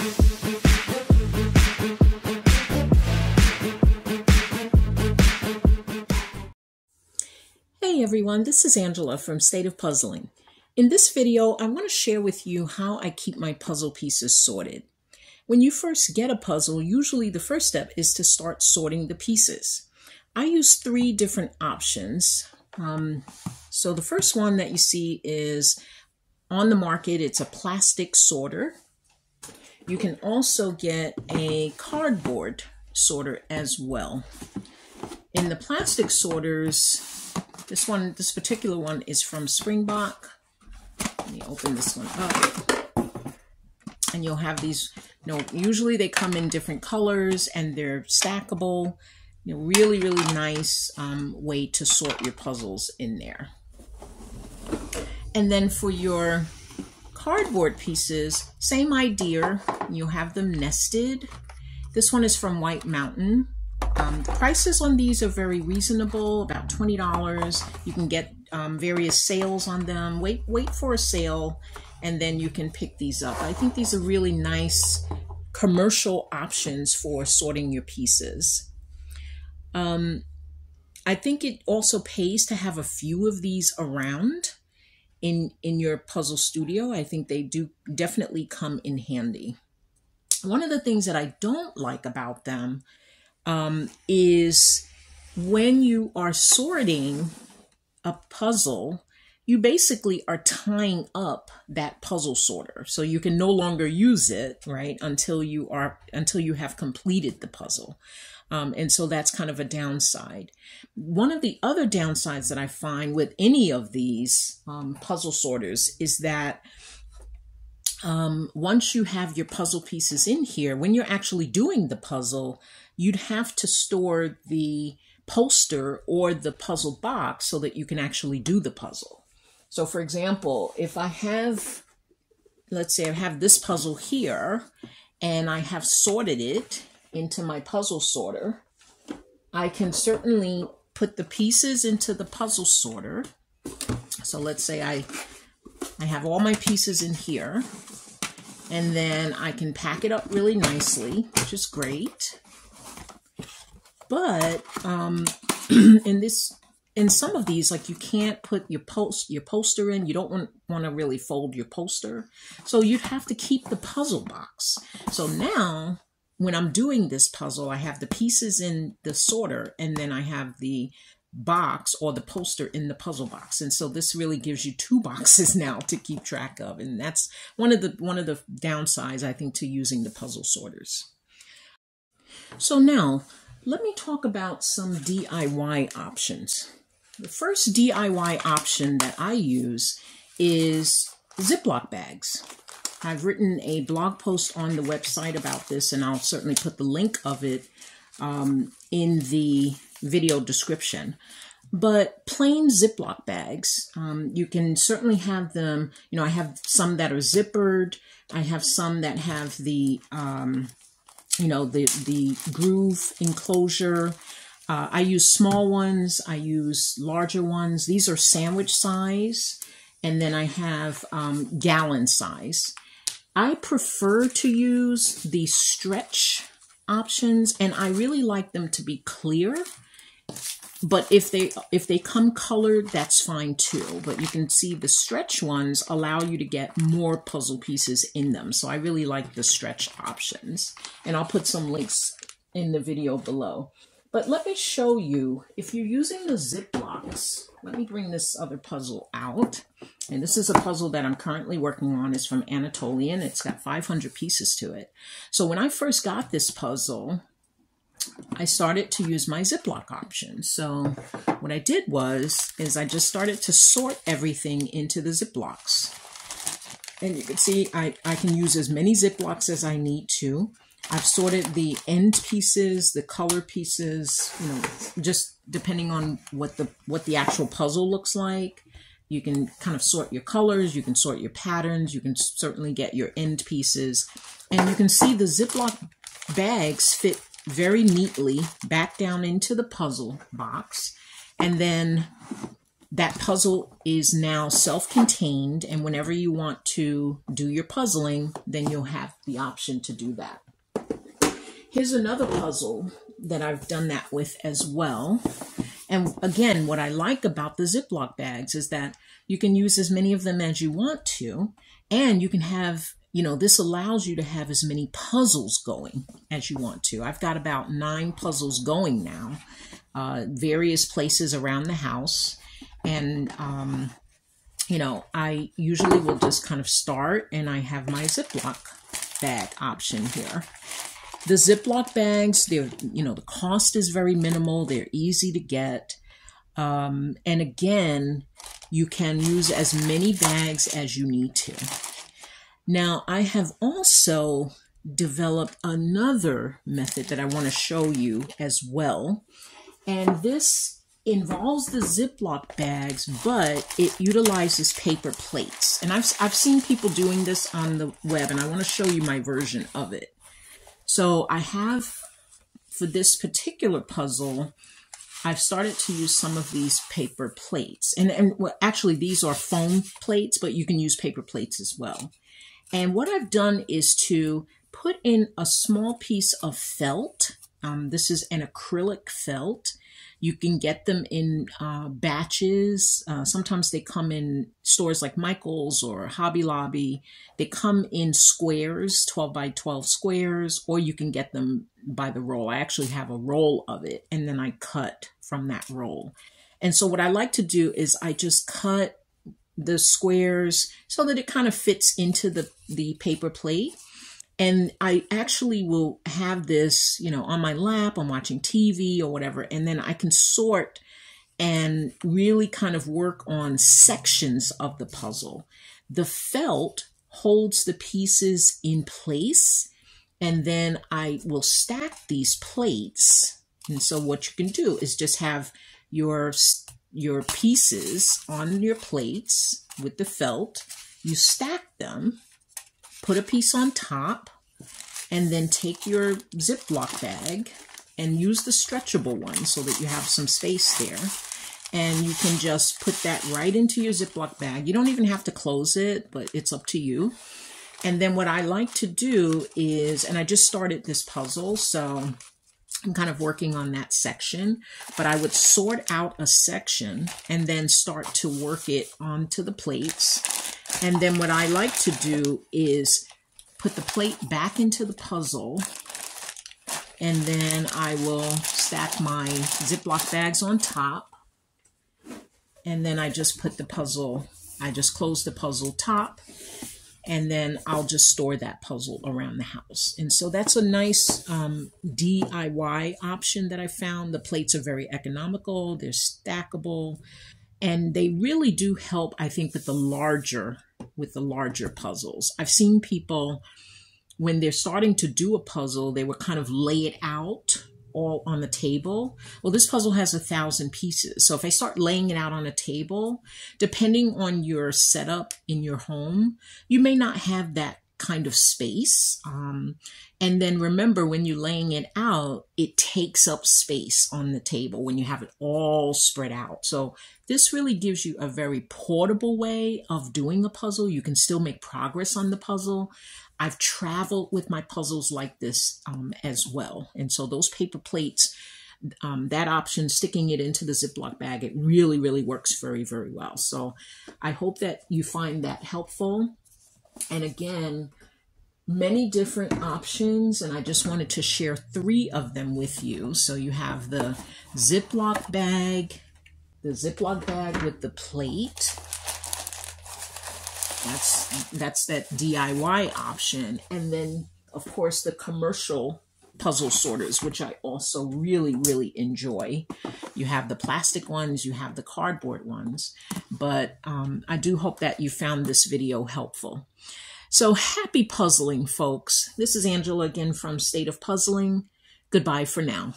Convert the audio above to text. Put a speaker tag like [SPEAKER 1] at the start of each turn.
[SPEAKER 1] Hey everyone, this is Angela from State of Puzzling. In this video, I want to share with you how I keep my puzzle pieces sorted. When you first get a puzzle, usually the first step is to start sorting the pieces. I use three different options. Um, so the first one that you see is on the market, it's a plastic sorter. You can also get a cardboard sorter as well. In the plastic sorters, this one, this particular one is from Springbok. Let me open this one up. And you'll have these, you know, usually they come in different colors and they're stackable. You know, really, really nice um, way to sort your puzzles in there. And then for your cardboard pieces, same idea. You'll have them nested. This one is from White Mountain. Um, the prices on these are very reasonable, about $20. You can get um, various sales on them. Wait, wait for a sale, and then you can pick these up. I think these are really nice commercial options for sorting your pieces. Um, I think it also pays to have a few of these around in in your puzzle studio. I think they do definitely come in handy. One of the things that I don't like about them um, is when you are sorting a puzzle, you basically are tying up that puzzle sorter. So you can no longer use it, right, until you are until you have completed the puzzle. Um, and so that's kind of a downside. One of the other downsides that I find with any of these um, puzzle sorters is that um, once you have your puzzle pieces in here, when you're actually doing the puzzle, you'd have to store the poster or the puzzle box so that you can actually do the puzzle. So for example, if I have, let's say I have this puzzle here and I have sorted it into my puzzle sorter, I can certainly put the pieces into the puzzle sorter. So let's say I, I have all my pieces in here and then I can pack it up really nicely, which is great. But um, in this, in some of these, like you can't put your post your poster in. You don't want want to really fold your poster, so you'd have to keep the puzzle box. So now, when I'm doing this puzzle, I have the pieces in the sorter, and then I have the box or the poster in the puzzle box and so this really gives you two boxes now to keep track of and that's one of the one of the downsides i think to using the puzzle sorters so now let me talk about some DIY options. The first DIY option that I use is Ziploc bags. I've written a blog post on the website about this, and I'll certainly put the link of it um, in the video description. But plain Ziploc bags, um, you can certainly have them. You know, I have some that are zippered. I have some that have the um, you know, the, the groove enclosure. Uh, I use small ones. I use larger ones. These are sandwich size. And then I have um, gallon size. I prefer to use the stretch options and I really like them to be clear but if they if they come colored that's fine too but you can see the stretch ones allow you to get more puzzle pieces in them so i really like the stretch options and i'll put some links in the video below but let me show you if you're using the ziplocs let me bring this other puzzle out and this is a puzzle that i'm currently working on it's from anatolian it's got 500 pieces to it so when i first got this puzzle I started to use my Ziploc option. So what I did was, is I just started to sort everything into the Ziplocs. And you can see I, I can use as many Ziplocs as I need to. I've sorted the end pieces, the color pieces, you know, just depending on what the what the actual puzzle looks like. You can kind of sort your colors, you can sort your patterns, you can certainly get your end pieces. And you can see the Ziploc bags fit very neatly back down into the puzzle box. And then that puzzle is now self-contained and whenever you want to do your puzzling, then you'll have the option to do that. Here's another puzzle that I've done that with as well. And again, what I like about the Ziploc bags is that you can use as many of them as you want to, and you can have, you know, this allows you to have as many puzzles going as you want to. I've got about nine puzzles going now, uh, various places around the house. And, um, you know, I usually will just kind of start and I have my Ziploc bag option here. The Ziploc bags, they're, you know, the cost is very minimal. They're easy to get. Um, and again, you can use as many bags as you need to. Now, I have also developed another method that I want to show you as well. And this involves the Ziploc bags, but it utilizes paper plates. And I've, I've seen people doing this on the web, and I want to show you my version of it. So I have, for this particular puzzle, I've started to use some of these paper plates. And, and well, actually, these are foam plates, but you can use paper plates as well. And what I've done is to put in a small piece of felt. Um, this is an acrylic felt. You can get them in uh, batches. Uh, sometimes they come in stores like Michael's or Hobby Lobby. They come in squares, 12 by 12 squares, or you can get them by the roll. I actually have a roll of it and then I cut from that roll. And so what I like to do is I just cut the squares so that it kind of fits into the, the paper plate. And I actually will have this, you know, on my lap, I'm watching TV or whatever, and then I can sort and really kind of work on sections of the puzzle. The felt holds the pieces in place, and then I will stack these plates. And so what you can do is just have your your pieces on your plates with the felt. You stack them put a piece on top, and then take your Ziploc bag and use the stretchable one so that you have some space there. And you can just put that right into your Ziploc bag. You don't even have to close it, but it's up to you. And then what I like to do is, and I just started this puzzle, so I'm kind of working on that section, but I would sort out a section and then start to work it onto the plates. And then what I like to do is put the plate back into the puzzle and then I will stack my Ziploc bags on top. And then I just put the puzzle, I just close the puzzle top and then I'll just store that puzzle around the house. And so that's a nice um, DIY option that I found. The plates are very economical, they're stackable, and they really do help, I think, with the larger with the larger puzzles. I've seen people when they're starting to do a puzzle, they would kind of lay it out all on the table. Well, this puzzle has a thousand pieces. So if I start laying it out on a table, depending on your setup in your home, you may not have that kind of space. Um, and then remember, when you're laying it out, it takes up space on the table when you have it all spread out. So this really gives you a very portable way of doing a puzzle. You can still make progress on the puzzle. I've traveled with my puzzles like this um, as well. And so those paper plates, um, that option, sticking it into the Ziploc bag, it really, really works very, very well. So I hope that you find that helpful. And again, many different options, and I just wanted to share three of them with you. So you have the Ziploc bag, the Ziploc bag with the plate, that's that's that DIY option. And then of course the commercial puzzle sorters, which I also really, really enjoy. You have the plastic ones, you have the cardboard ones, but um, I do hope that you found this video helpful. So happy puzzling, folks. This is Angela again from State of Puzzling. Goodbye for now.